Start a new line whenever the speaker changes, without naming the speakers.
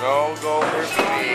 Go, go, Bristol.